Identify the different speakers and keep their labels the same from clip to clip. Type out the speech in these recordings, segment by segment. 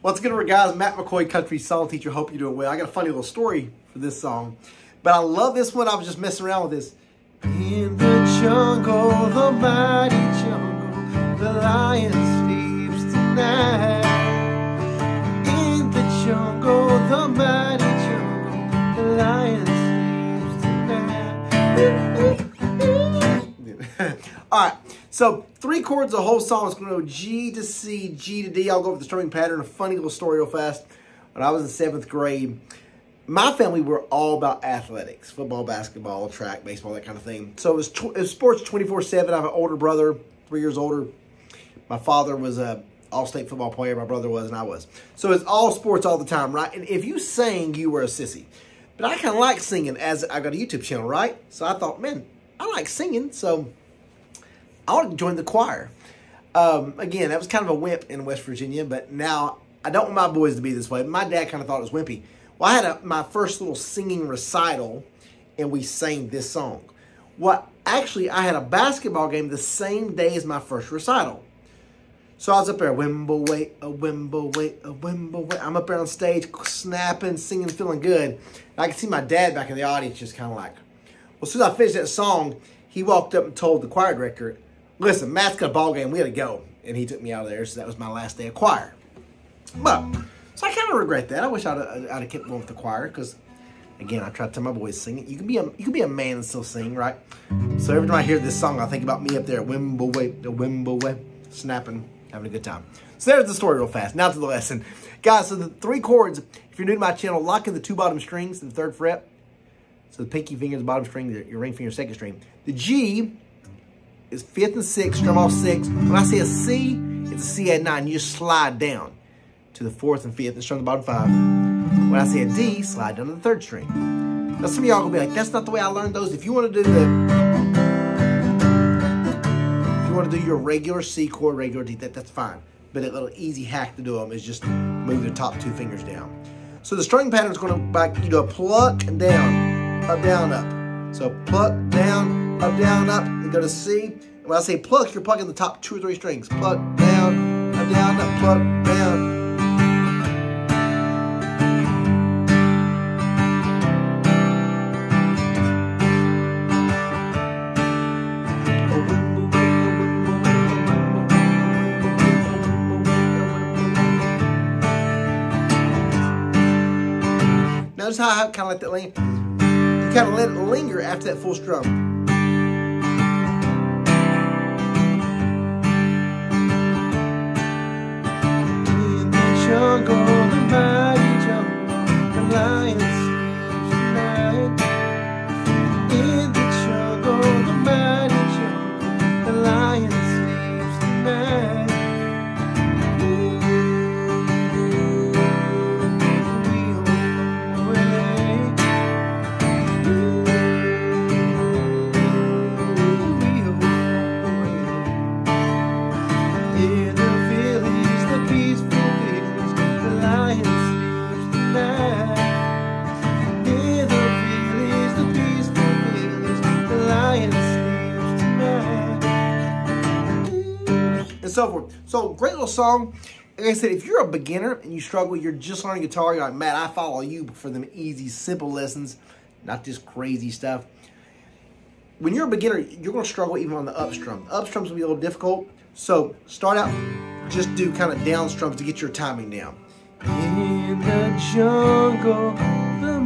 Speaker 1: What's good, guys? Matt McCoy, country song teacher. Hope you're doing well. I got a funny little story for this song, but I love this one. I was just messing around with this. In the jungle, the mighty jungle, the lion sleeps tonight. In the jungle, the mighty jungle, the lion sleeps tonight. All right. So three chords, the whole song is going to go G to C, G to D. I'll go over the strumming pattern. A funny little story real fast. When I was in seventh grade, my family were all about athletics, football, basketball, track, baseball, that kind of thing. So it was, it was sports 24-7. I have an older brother, three years older. My father was a all-state football player. My brother was, and I was. So it's all sports all the time, right? And if you sang, you were a sissy. But I kind of like singing as I got a YouTube channel, right? So I thought, man, I like singing, so I want to join the choir. Um, again, that was kind of a wimp in West Virginia, but now I don't want my boys to be this way. My dad kind of thought it was wimpy. Well, I had a, my first little singing recital, and we sang this song. Well, actually, I had a basketball game the same day as my first recital. So I was up there, Wimbleway, a Wimbleway, a Wimbleway. I'm up there on stage, snapping, singing, feeling good. And I could see my dad back in the audience just kind of like, well, as soon as I finished that song, he walked up and told the choir director, listen, Matt's got a ball game. We had to go. And he took me out of there. So that was my last day of choir. But, so I kind of regret that. I wish I'd, I'd, I'd have kept going with the choir because, again, I try to tell my boys sing it. You can be a you can be a man and still sing, right? So every time I hear this song, I think about me up there at Wimbleway, the Wimbleway, snapping, having a good time. So there's the story real fast. Now to the lesson. Guys, so the three chords, if you're new to my channel, lock in the two bottom strings in the third fret. So the pinky finger is the bottom string, your ring finger second string. The G is fifth and sixth, strum off six. When I say a C, it's a C add nine. You slide down to the fourth and fifth and strum the bottom five. When I say a D, slide down to the third string. Now some of y'all gonna be like, that's not the way I learned those. If you want to do the if you want to do your regular C chord, regular D, that, that's fine. But a little easy hack to do them is just move the top two fingers down. So the string pattern is going to back you do a pluck down, up, down, up. So pluck down, up, down, up and go to C. And when I say pluck, you're plucking the top two or three strings. Pluck down, up, down, up, pluck down. Notice how I kind of let that linger. You kind of let it linger after that full strum. Jungle, so forth. So great little song. Like I said, if you're a beginner and you struggle, you're just learning guitar, you're like, Matt, I follow you for them easy, simple lessons, not this crazy stuff. When you're a beginner, you're going to struggle even on the up strum. Up strums will be a little difficult. So start out, just do kind of down strums to get your timing down. In the jungle, the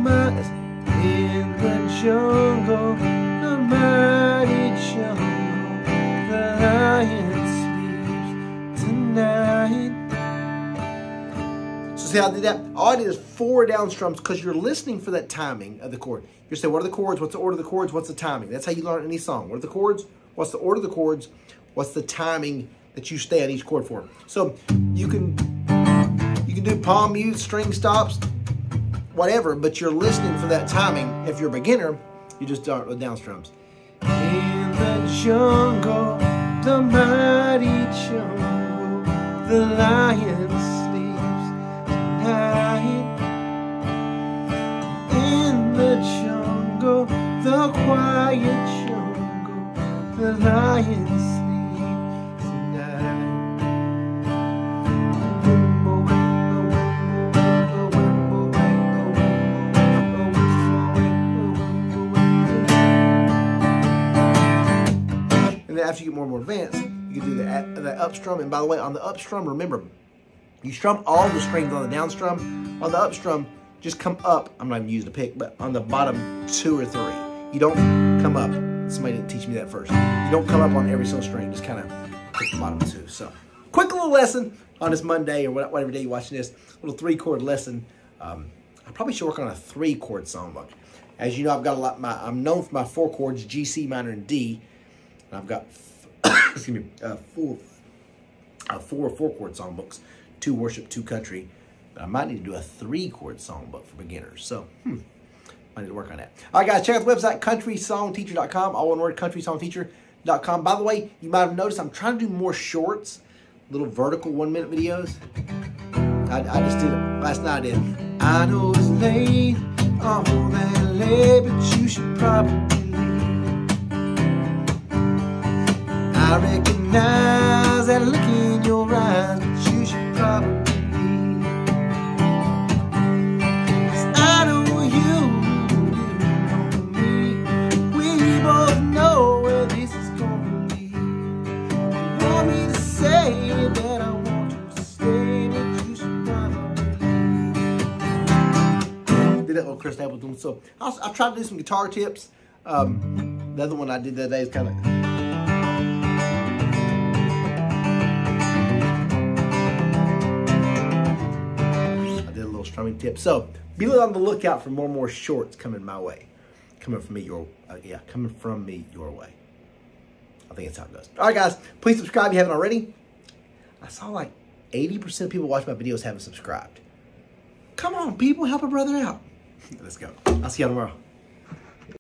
Speaker 1: in the jungle, the mighty jungle, the lion see how I did that? All I did is four down strums because you're listening for that timing of the chord. You're saying, what are the chords? What's the order of the chords? What's the timing? That's how you learn any song. What are the chords? What's the order of the chords? What's the timing that you stay on each chord for? So you can you can do palm mute, string stops, whatever, but you're listening for that timing. If you're a beginner, you just start with down strums. In the jungle, the mighty jungle, the lion quiet jungle the lion am tonight. And then after you get more and more advanced, you can do the, the up strum. And by the way, on the up strum, remember, you strum all the strings on the down strum. On the up strum, just come up. I'm not even using a pick, but on the bottom two or three. You don't come up. Somebody didn't teach me that first. You don't come up on every single string. Just kind of pick the bottom two. So, quick little lesson on this Monday or whatever day you're watching this. Little three chord lesson. Um, I probably should work on a three chord songbook. As you know, I've got a lot. My I'm known for my four chords: G, C minor, and D. And I've got excuse me, uh, four, uh, four four chord songbooks, two worship, two country. But I might need to do a three chord songbook for beginners. So, hmm, I need to work on that. All right, guys, check out the website countrysongteacher.com. All one word, countrysongteacher.com. By the way, you might have noticed I'm trying to do more shorts, little vertical one minute videos. I, I just did it last night. I did. I know it's late, oh that late, but you should probably leave. I recognize that look Did that little Chris Stapleton. So I'll, I'll try to do some guitar tips. Um, the other one I did other day is kind of. I did a little strumming tip. So be on the lookout for more and more shorts coming my way. Coming from me your uh, yeah, coming from me your way. I think that's how it goes. All right, guys, please subscribe if you haven't already. I saw like 80% of people watch my videos haven't subscribed. Come on, people, help a brother out. Let's go. I'll see y'all tomorrow.